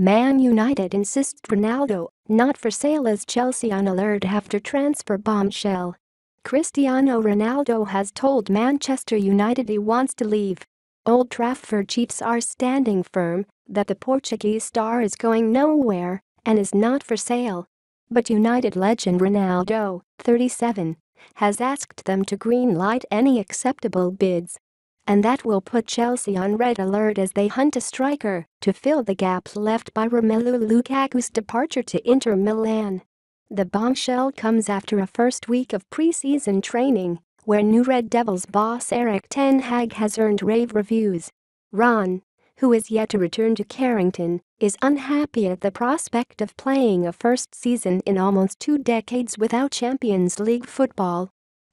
Man United insists Ronaldo, not for sale as Chelsea on alert after transfer bombshell. Cristiano Ronaldo has told Manchester United he wants to leave. Old Trafford chiefs are standing firm that the Portuguese star is going nowhere and is not for sale. But United legend Ronaldo, 37, has asked them to greenlight any acceptable bids. And that will put Chelsea on red alert as they hunt a striker to fill the gaps left by Romelu Lukaku's departure to Inter Milan. The bombshell comes after a first week of pre-season training, where new Red Devils boss Erik Ten Hag has earned rave reviews. Ron, who is yet to return to Carrington, is unhappy at the prospect of playing a first season in almost two decades without Champions League football.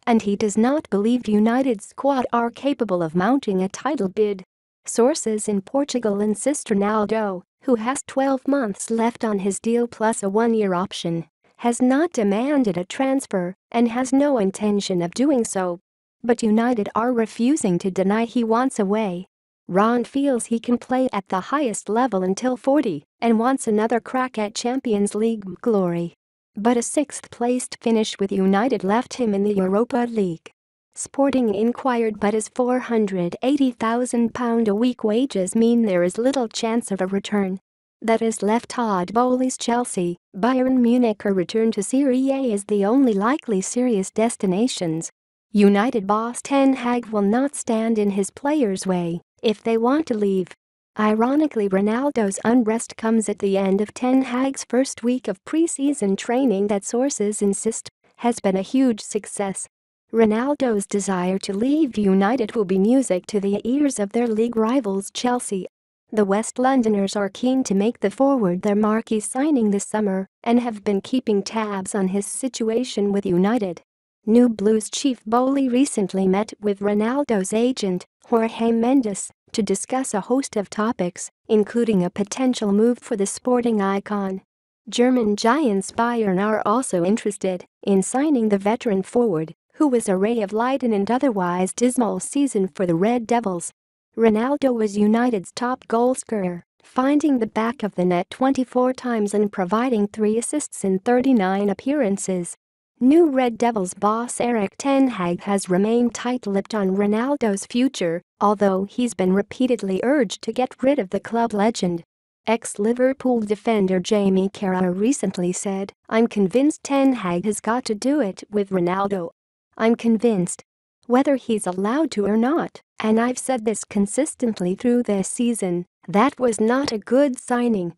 And he does not believe United squad are capable of mounting a title bid. Sources in Portugal insist Ronaldo, who has 12 months left on his deal plus a one-year option, has not demanded a transfer and has no intention of doing so. But United are refusing to deny he wants away. Ron feels he can play at the highest level until 40 and wants another crack at Champions League glory. But a sixth-placed finish with United left him in the Europa League. Sporting inquired but his £480,000 a week wages mean there is little chance of a return. That has left Todd Boehly's Chelsea, Bayern Munich or return to Serie A is the only likely serious destinations. United boss Ten Hag will not stand in his players' way if they want to leave. Ironically Ronaldo's unrest comes at the end of Ten Hag's first week of pre-season training that sources insist has been a huge success. Ronaldo's desire to leave United will be music to the ears of their league rivals Chelsea. The West Londoners are keen to make the forward their marquee signing this summer and have been keeping tabs on his situation with United. New Blues chief Boehly recently met with Ronaldo's agent, Jorge Mendes, to discuss a host of topics, including a potential move for the sporting icon. German giants Bayern are also interested in signing the veteran forward, who was a ray of light in an otherwise dismal season for the Red Devils. Ronaldo was United's top goalscorer, finding the back of the net 24 times and providing three assists in 39 appearances. New Red Devils boss Erik Ten Hag has remained tight-lipped on Ronaldo's future, although he's been repeatedly urged to get rid of the club legend. Ex-Liverpool defender Jamie Carragher recently said, I'm convinced Ten Hag has got to do it with Ronaldo. I'm convinced. Whether he's allowed to or not, and I've said this consistently through this season, that was not a good signing.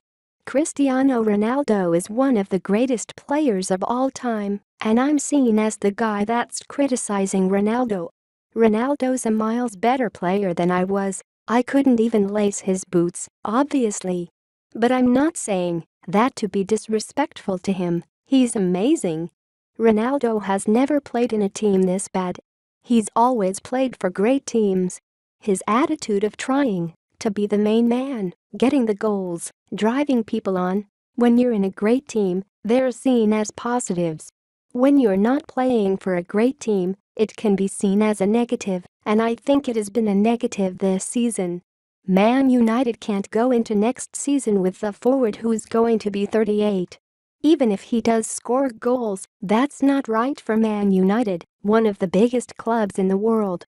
Cristiano Ronaldo is one of the greatest players of all time, and I'm seen as the guy that's criticizing Ronaldo. Ronaldo's a miles better player than I was, I couldn't even lace his boots, obviously. But I'm not saying that to be disrespectful to him, he's amazing. Ronaldo has never played in a team this bad. He's always played for great teams. His attitude of trying to be the main man, getting the goals, driving people on. When you're in a great team, they're seen as positives. When you're not playing for a great team, it can be seen as a negative, and I think it has been a negative this season. Man United can't go into next season with the forward who's going to be 38. Even if he does score goals, that's not right for Man United, one of the biggest clubs in the world.